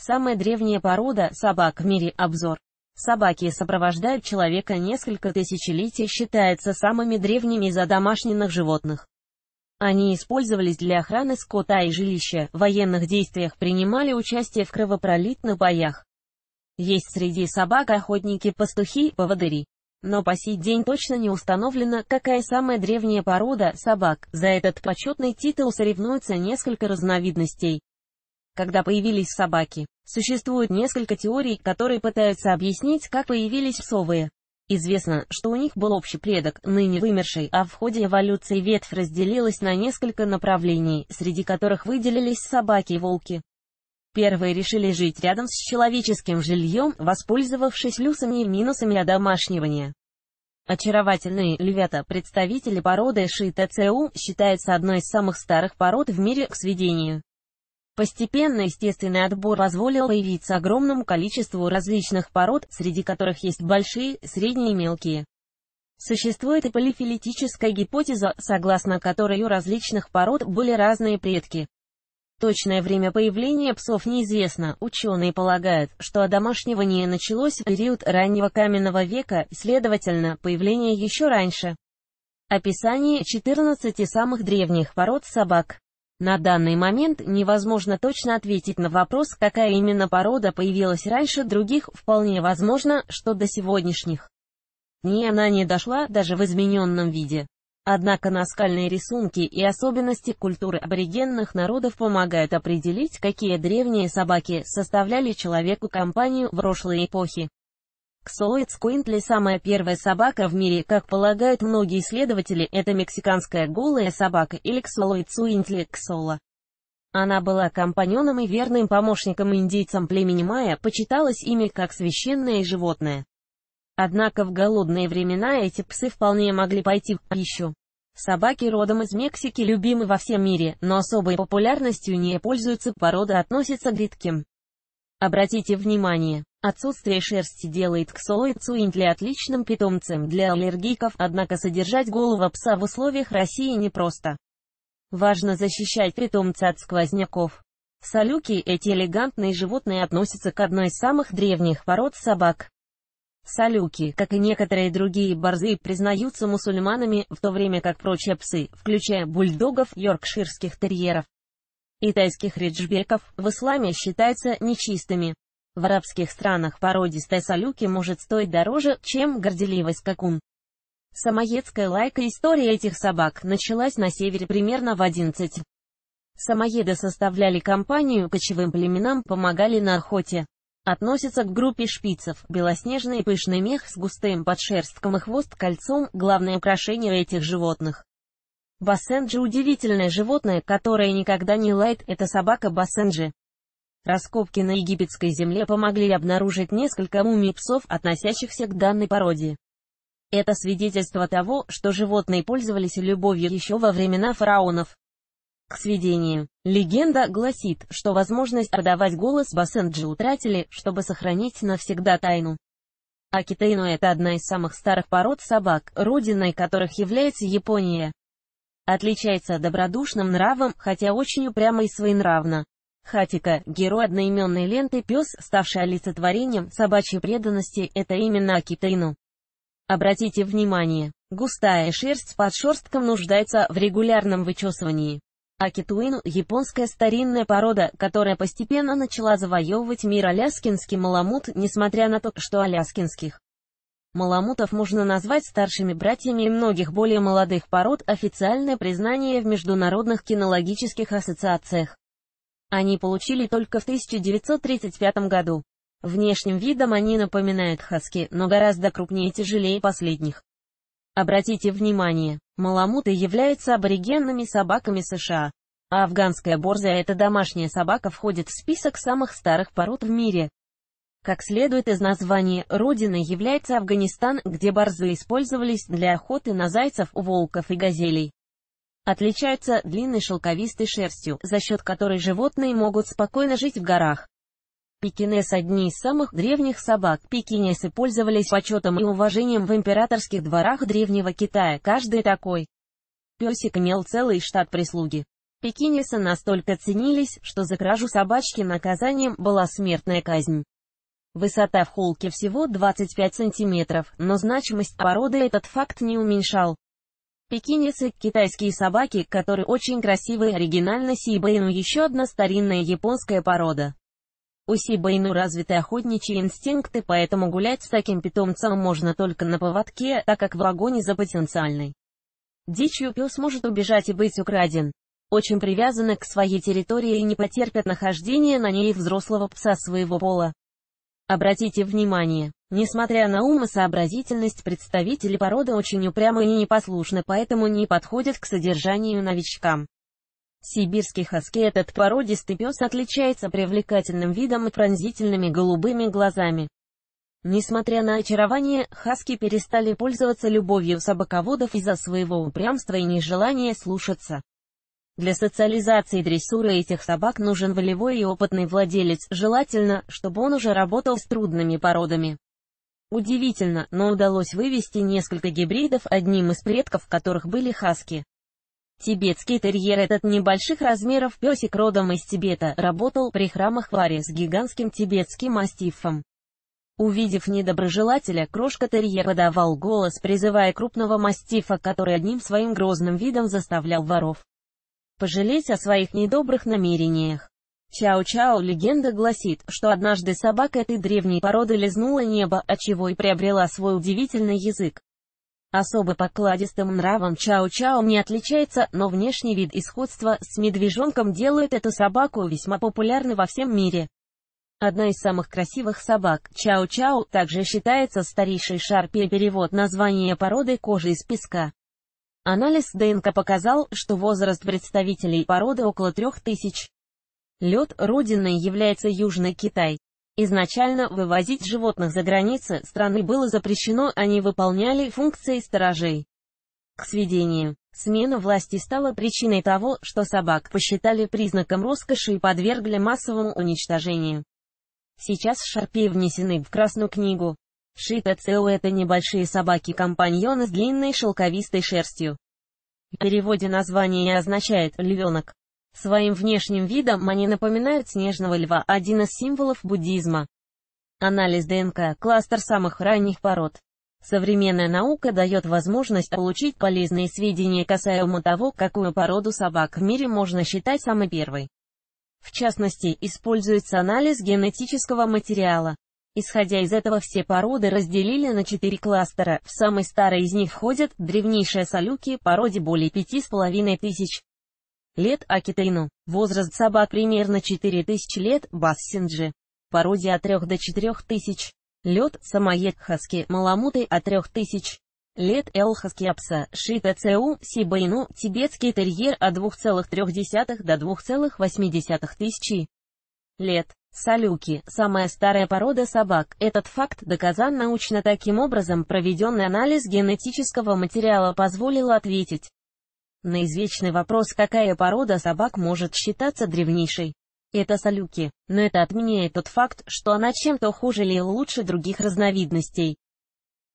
Самая древняя порода собак в мире – обзор. Собаки сопровождают человека несколько тысячелетий, считаются самыми древними из домашних животных. Они использовались для охраны скота и жилища, в военных действиях принимали участие в кровопролитных боях. Есть среди собак охотники, пастухи, поводыри. Но по сей день точно не установлено, какая самая древняя порода собак. За этот почетный титул соревнуются несколько разновидностей когда появились собаки. Существует несколько теорий, которые пытаются объяснить, как появились псовые. Известно, что у них был общий предок, ныне вымерший, а в ходе эволюции ветвь разделилась на несколько направлений, среди которых выделились собаки и волки. Первые решили жить рядом с человеческим жильем, воспользовавшись плюсами и минусами одомашнивания. Очаровательные львята, представители породы Ши-ТЦУ, считаются одной из самых старых пород в мире к сведению. Постепенно естественный отбор позволил появиться огромному количеству различных пород, среди которых есть большие, средние и мелкие. Существует и полифилетическая гипотеза, согласно которой у различных пород были разные предки. Точное время появления псов неизвестно, ученые полагают, что одомашнивание началось в период раннего каменного века, следовательно, появление еще раньше. Описание 14 самых древних пород собак. На данный момент невозможно точно ответить на вопрос, какая именно порода появилась раньше других, вполне возможно, что до сегодняшних. Ни она не дошла даже в измененном виде. Однако наскальные рисунки и особенности культуры аборигенных народов помогают определить, какие древние собаки составляли человеку компанию в прошлой эпохе. Ксолоидскуинтли самая первая собака в мире, как полагают многие исследователи, это мексиканская голая собака или Ксолоидсуинтли ксола. Она была компаньоном и верным помощником индейцам племени майя, почиталась ими как священное животное. Однако в голодные времена эти псы вполне могли пойти в пищу. Собаки родом из Мексики любимы во всем мире, но особой популярностью не пользуются, порода относится к редким. Обратите внимание, отсутствие шерсти делает ксолоид цуинтли отличным питомцем для аллергиков, однако содержать голову пса в условиях России непросто. Важно защищать питомца от сквозняков. Салюки, эти элегантные животные относятся к одной из самых древних пород собак. Салюки, как и некоторые другие борзы, признаются мусульманами, в то время как прочие псы, включая бульдогов, йоркширских терьеров, и тайских риджбеков, в исламе считаются нечистыми. В арабских странах породистая салюки может стоить дороже, чем горделивый скакун. Самоедская лайка история этих собак началась на севере примерно в 11. Самоеды составляли компанию кочевым племенам, помогали на охоте. Относятся к группе шпицев, белоснежный пышный мех с густым подшерстком и хвост кольцом, главное украшение этих животных. Бассенджи – удивительное животное, которое никогда не лает, это собака Бассенджи. Раскопки на египетской земле помогли обнаружить несколько мумий псов, относящихся к данной породе. Это свидетельство того, что животные пользовались любовью еще во времена фараонов. К сведению, легенда гласит, что возможность продавать голос Бассенджи утратили, чтобы сохранить навсегда тайну. Акитейну – это одна из самых старых пород собак, родиной которых является Япония. Отличается добродушным нравом, хотя очень упрямо и своенравно. Хатика, герой одноименной ленты, пес, ставший олицетворением собачьей преданности, это именно Акитейну. Обратите внимание, густая шерсть под шерстком нуждается в регулярном вычесывании. Акитуину – японская старинная порода, которая постепенно начала завоевывать мир аляскинский маламут, несмотря на то, что аляскинских Маламутов можно назвать старшими братьями многих более молодых пород официальное признание в международных кинологических ассоциациях. Они получили только в 1935 году. Внешним видом они напоминают хаски, но гораздо крупнее и тяжелее последних. Обратите внимание, маламуты являются аборигенными собаками США. А афганская борзая эта домашняя собака входит в список самых старых пород в мире. Как следует из названия, родиной является Афганистан, где борзы использовались для охоты на зайцев, волков и газелей. Отличаются длинной шелковистой шерстью, за счет которой животные могут спокойно жить в горах. Пекинес – одни из самых древних собак. Пекинесы пользовались почетом и уважением в императорских дворах древнего Китая. Каждый такой песик имел целый штат прислуги. Пекинесы настолько ценились, что за кражу собачки наказанием была смертная казнь. Высота в холке всего 25 сантиметров, но значимость породы этот факт не уменьшал. Пекинесы – китайские собаки, которые очень красивые оригинально Сибэйну еще одна старинная японская порода. У Сибэйну развиты охотничьи инстинкты, поэтому гулять с таким питомцем можно только на поводке, так как в вагоне за потенциальной. Дичью пес может убежать и быть украден очень привязаны к своей территории и не потерпят нахождения на ней взрослого пса своего пола. Обратите внимание, несмотря на ум и сообразительность, представители породы очень упрямы и непослушны, поэтому не подходят к содержанию новичкам. Сибирский хаски этот породистый пес отличается привлекательным видом и пронзительными голубыми глазами. Несмотря на очарование, хаски перестали пользоваться любовью собаководов из-за своего упрямства и нежелания слушаться. Для социализации дрессуры этих собак нужен волевой и опытный владелец, желательно, чтобы он уже работал с трудными породами. Удивительно, но удалось вывести несколько гибридов, одним из предков которых были хаски. Тибетский терьер этот небольших размеров песик родом из Тибета, работал при храмах Варе с гигантским тибетским мастифом. Увидев недоброжелателя, крошка-терьер подавал голос, призывая крупного мастифа, который одним своим грозным видом заставлял воров пожалеть о своих недобрых намерениях. Чао-чао легенда гласит, что однажды собака этой древней породы лизнула небо, отчего и приобрела свой удивительный язык. Особо покладистым нравом Чао-Чао не отличается, но внешний вид и сходство с медвежонком делают эту собаку весьма популярной во всем мире. Одна из самых красивых собак, Чао-Чао, также считается старейшей шарпе перевод названия породы кожи из песка. Анализ ДНК показал, что возраст представителей породы около 3000. Лед родиной является Южный Китай. Изначально вывозить животных за границы страны было запрещено, они выполняли функции сторожей. К сведению, смена власти стала причиной того, что собак посчитали признаком роскоши и подвергли массовому уничтожению. Сейчас шарпеи внесены в Красную книгу. Шита-цеу – это небольшие собаки-компаньоны с длинной шелковистой шерстью. В переводе название означает «львенок». Своим внешним видом они напоминают снежного льва, один из символов буддизма. Анализ ДНК – кластер самых ранних пород. Современная наука дает возможность получить полезные сведения касаемо того, какую породу собак в мире можно считать самой первой. В частности, используется анализ генетического материала. Исходя из этого все породы разделили на четыре кластера, в самый старый из них входят древнейшие салюки, породе более пяти с половиной тысяч лет Акитейну, возраст собак примерно 4000 лет, Бассинджи, породе от 3 до 4000 лет, Самоед Хаски, Маламуты от 3000 лет, Элхаскиапса, Шита Цеу, Сибайну, тибетский терьер от 2,3 до 2,8 тысячи лет. Салюки – самая старая порода собак. Этот факт доказан научно таким образом, проведенный анализ генетического материала позволил ответить на извечный вопрос, какая порода собак может считаться древнейшей. Это салюки, но это отменяет тот факт, что она чем-то хуже или лучше других разновидностей.